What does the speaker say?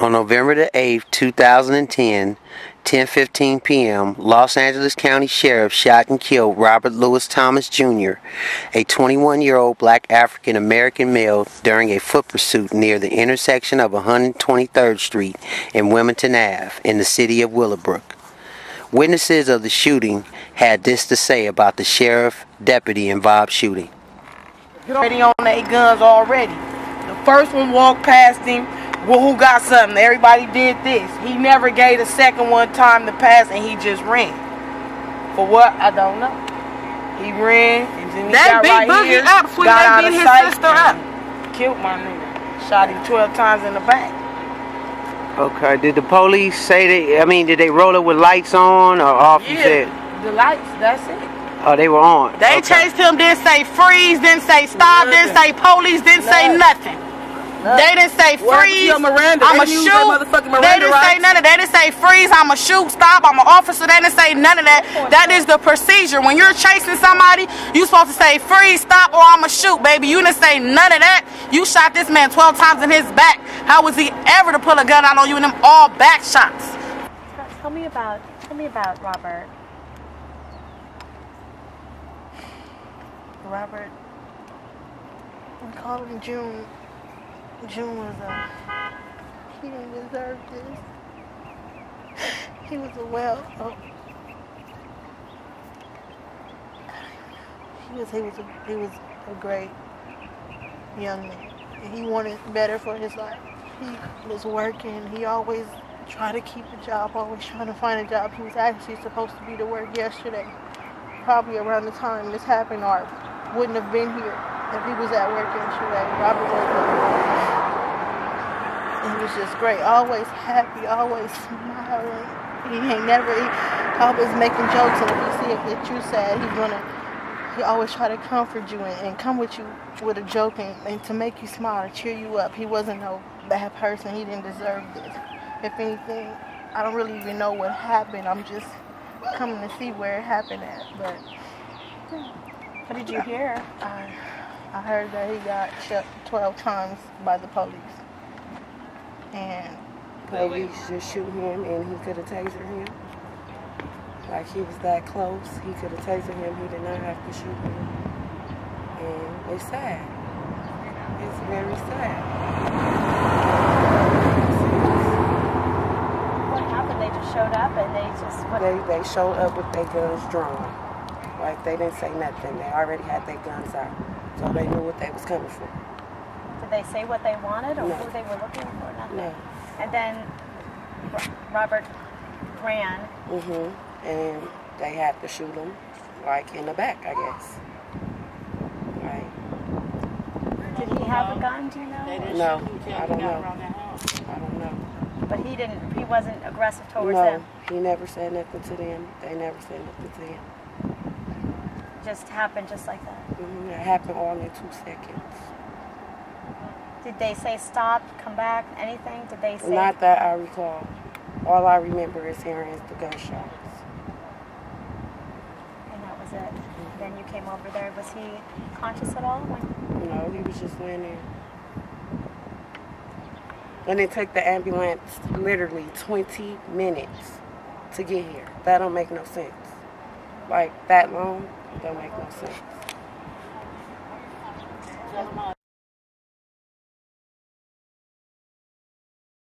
On November the 8th, 2010, 10:15 p.m., Los Angeles County Sheriff shot and killed Robert Lewis Thomas Jr., a 21-year-old black African American male during a foot pursuit near the intersection of 123rd Street and Wilmington Ave in the city of Willowbrook. Witnesses of the shooting had this to say about the sheriff deputy involved shooting. Already on their guns already. The first one walked past him well, who got something? Everybody did this. He never gave the second one time to pass, and he just ran. For what? I don't know. He ran, and then he they got beat right Boogie here, up when got they out beat of his sight, sister up. Killed my nigga. Shot him 12 times in the back. Okay, did the police say they, I mean, did they roll it with lights on or off? You said? Yeah, the lights, that's it. Oh, they were on. They Okay. chased him, didn't say freeze, didn't say stop, didn't say police, didn't say nothing. They didn't say What happened to freeze. your Miranda? I'ma They shoot. their motherfucking they didn't say none of that. They didn't say freeze. I'ma shoot. Stop. I'm an officer. They didn't say none of that. That is the procedure. When you're chasing somebody, you supposed to say freeze, stop, or I'ma shoot, baby. You didn't say none of that. You shot this man 12 times in his back. How was he ever to pull a gun out on you and them all back shots? Tell me about tell me about Robert. Robert, we called him June. June was a. He didn't deserve this. He was a well. Oh, he was. He was. A, he was a great young man. He wanted better for his life. He was working. He always tried to keep a job. Always trying to find a job. He was actually supposed to be to work yesterday probably around the time this happened or wouldn't have been here if he was at work yesterday. Robert was he was just great, always happy, always smiling. He ain't never he always making jokes and if you see it that you sad, he's gonna he always try to comfort you and, and come with you with a joke and, and to make you smile and cheer you up. He wasn't no bad person. He didn't deserve this. If anything, I don't really even know what happened. I'm just coming to see where it happened at. But What did you hear? I, I heard that he got shot 12 times by the police. And police just shoot him and he could have tasered him. Like he was that close, he could have tasered him. He did not have to shoot him. And it's sad. It's very sad. What happened? They just showed up and they just what They they showed up with their guns drawn. Like they didn't say nothing. They already had their guns out. So they knew what they was coming for. did they say what they wanted or No. who they were looking for? Nothing. No. And then Robert ran. Mhm. And they had to shoot him like in the back, I guess. Right. Did he have a gun? Do you know? No, I don't know. I don't know. But he didn't. He wasn't aggressive towards no, them. he never said nothing to them. They never said nothing to him. Just happened just like that. hmm It happened all in two seconds. Did they say stop, come back, anything? Did they say? Not that I recall. All I remember is hearing is the gunshots. And that was it. Then you came over there. Was he conscious at all? When, know, he was just laying there. And it took the ambulance literally 20 minutes to get here. That don't make no sense. Like that long, Então é conceito.